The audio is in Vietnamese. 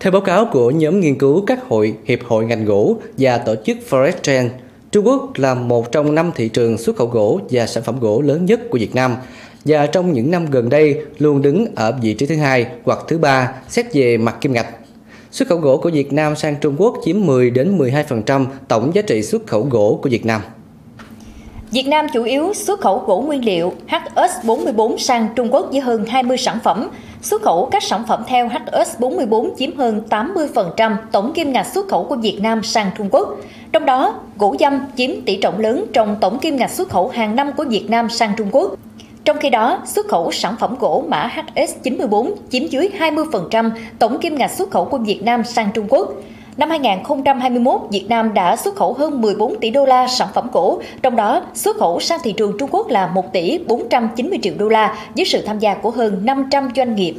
Theo báo cáo của nhóm nghiên cứu các hội, hiệp hội ngành gỗ và tổ chức Forest Trend, Trung Quốc là một trong năm thị trường xuất khẩu gỗ và sản phẩm gỗ lớn nhất của Việt Nam và trong những năm gần đây luôn đứng ở vị trí thứ hai hoặc thứ ba xét về mặt kim ngạch. Xuất khẩu gỗ của Việt Nam sang Trung Quốc chiếm 10 đến 12% tổng giá trị xuất khẩu gỗ của Việt Nam. Việt Nam chủ yếu xuất khẩu gỗ nguyên liệu HS44 sang Trung Quốc với hơn 20 sản phẩm. Xuất khẩu các sản phẩm theo HS44 chiếm hơn 80% tổng kim ngạch xuất khẩu của Việt Nam sang Trung Quốc. Trong đó, gỗ dăm chiếm tỷ trọng lớn trong tổng kim ngạch xuất khẩu hàng năm của Việt Nam sang Trung Quốc. Trong khi đó, xuất khẩu sản phẩm gỗ mã HS94 chiếm dưới 20% tổng kim ngạch xuất khẩu của Việt Nam sang Trung Quốc. Năm 2021, Việt Nam đã xuất khẩu hơn 14 tỷ đô la sản phẩm gỗ, trong đó xuất khẩu sang thị trường Trung Quốc là 1 tỷ 490 triệu đô la với sự tham gia của hơn 500 doanh nghiệp.